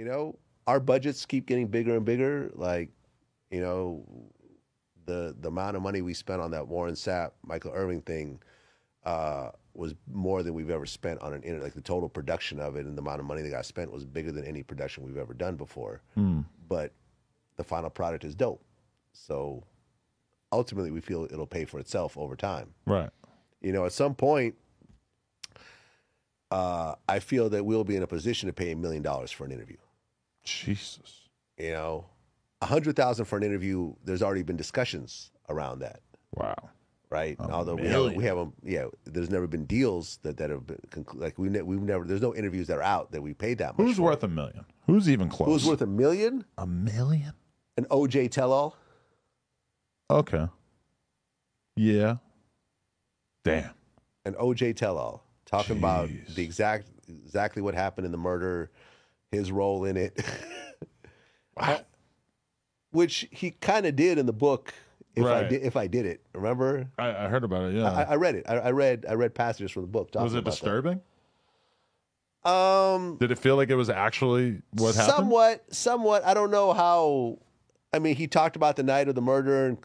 you know, our budgets keep getting bigger and bigger. Like, you know, the the amount of money we spent on that Warren Sapp, Michael Irvin thing uh, was more than we've ever spent on an internet. Like the total production of it and the amount of money that got spent was bigger than any production we've ever done before. But the final product is dope. So ultimately, we feel it'll pay for itself over time. Right. You know, at some point, uh, I feel that we'll be in a position to pay a million dollars for an interview. Jesus. You know, a hundred thousand for an interview. There's already been discussions around that, Wow. right? A Although we haven't, we haven't, yeah. There's never been deals that that have been like we ne- we've never. There's no interviews that are out that we paid that much. Who's for. worth a million? Who's even close? Who's worth a million? a million? An OJ tell-all. Okay. Yeah. Damn. An OJ tell-all talking about the exact exactly what happened in the murder, his role in it. Wow. which he kind of did in the book. If I did, if I did it, remember? I, I heard about it. Yeah. I, I read it. I, I read. I read passages from the book. was it disturbing? That. Um, Did it feel like it was actually what happened? somewhat, somewhat. I don't know how. I mean, he talked about the night of the murder, and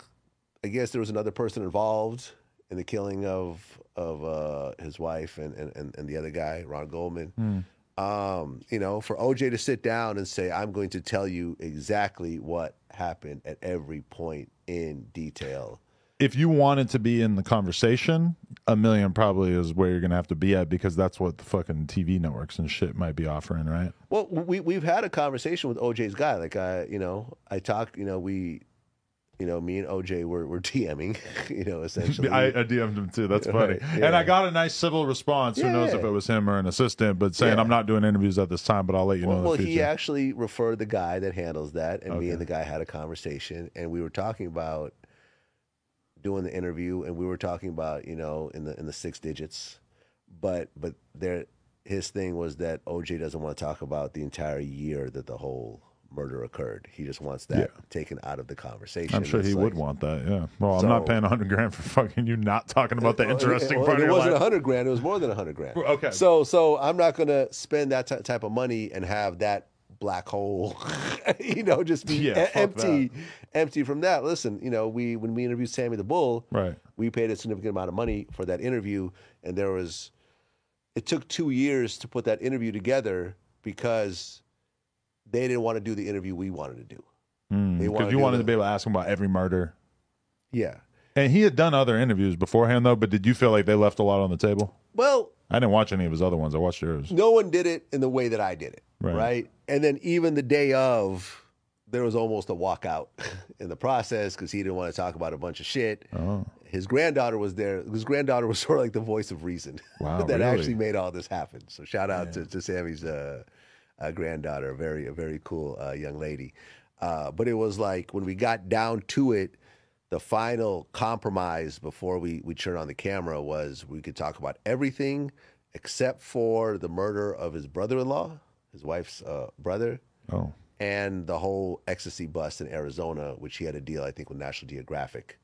I guess there was another person involved in the killing of of uh, his wife and, and and the other guy, Ron Goldman. Hmm. Um, you know, for OJ to sit down and say, "I'm going to tell you exactly what happened at every point in detail." If you wanted to be in the conversation, a million probably is where you're gonna have to be at because that's what the fucking TV networks and shit might be offering, right? Well, we we've had a conversation with OJ's guy. Like I, you know, I talked. You know, we, you know, me and OJ were were DMing. You know, essentially. I, I DM'd him too. That's funny. Right, And. I got a nice civil response. Who knows Yeah. if it was him or an assistant, but saying Yeah. I'm not doing interviews at this time, but I'll let you know well, the well, he actually referred the guy that handles that, and me and the guy had a conversation, and we were talking about doing the interview, and we were talking about you know in the in the six digits, but but there his thing was that OJ doesn't want to talk about the entire year that the whole murder occurred. He just wants that Yeah. taken out of the conversation. I'm sure he like- would want that. Yeah. Well, I'm not paying 100 grand for fucking you not talking about the interesting well, part It wasn't life. hundred grand. It was more than hundred grand. Okay. So so I'm not gonna spend that ty- type of money and have that black hole, you know, just be Yeah, empty, empty from that. Listen, you know, we when we interviewed Sammy the Bull, Right. we paid a significant amount of money for that interview, and there was, it took two years to put that interview together because they didn't want to do the interview we wanted to do. Because wanna you wanted the- to be able to ask him about every murder. Yeah. And he had done other interviews beforehand, though. But did you feel like they left a lot on the table? Well, I didn't watch any of his other ones. I watched yours. no one did it in the way that I did it, Right. right? And then even the day of, there was almost a walkout in the process because he didn't want to talk about a bunch of shit. Oh, His granddaughter was there. His granddaughter was sort of like the voice of reason Wow, that really? actually made all this happen. So shout out to, to Sammy's uh, uh, granddaughter, a very a very cool uh, young lady. Uh, but it was like when we got down to it, the final compromise before we we turned on the camera was we could talk about everything except for the murder of his brother-in-law, his wife's uh, brother, oh, and the whole ecstasy bust in Arizona, which he had a deal I think with National Geographic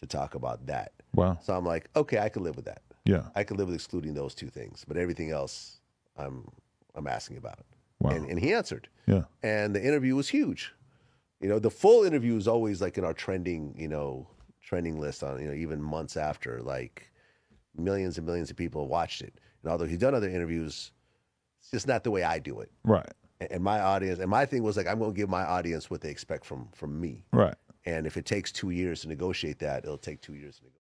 to talk about that. wow. So I'm like, okay, I can live with that. Yeah. I can live with excluding those two things, but everything else, I'm I'm asking about. Wow. And, and he answered, Yeah. and the interview was huge. You know, the full interview is always like in our trending, you know, trending list on, you know, even months after, like millions and millions of people watched it. And although he's done other interviews, it's just not the way I do it. Right. And- my audience, and my thing was like, I'm going to give my audience what they expect from from me. Right. And if it takes two years to negotiate that, it'll take two years to negotiate.